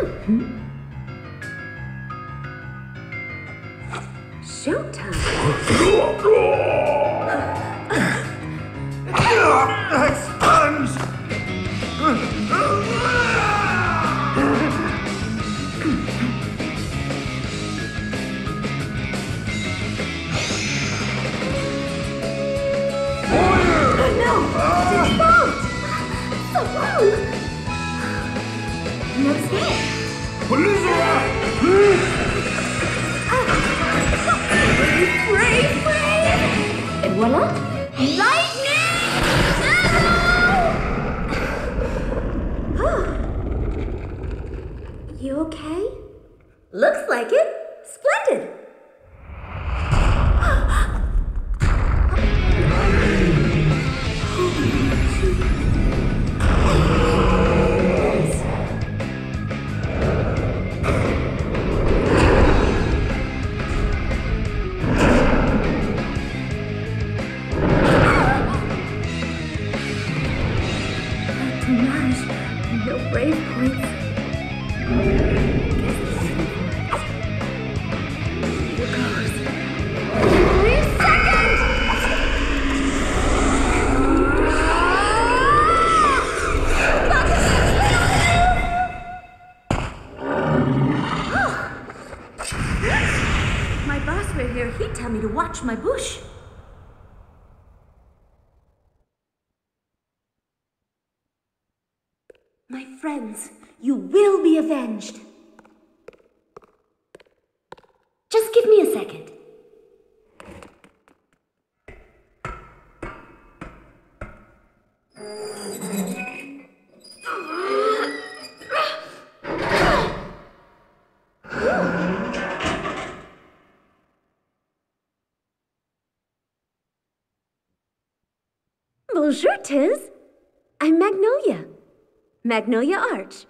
Sponge! Lightning! Oh. You okay? Looks like it. Splendid! Brave points. My boss were here, he'd tell me to watch my bush. My friends, you will be avenged. Just give me a second. Bonjour, Tiz. I'm Magnolia. Magnolia Arch.